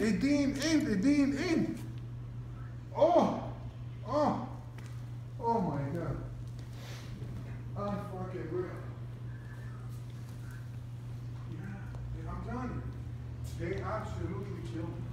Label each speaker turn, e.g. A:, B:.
A: it didn't end, it didn't end. Oh, oh, oh my God. Unfucking real. Yeah, I'm telling you, they absolutely killed me.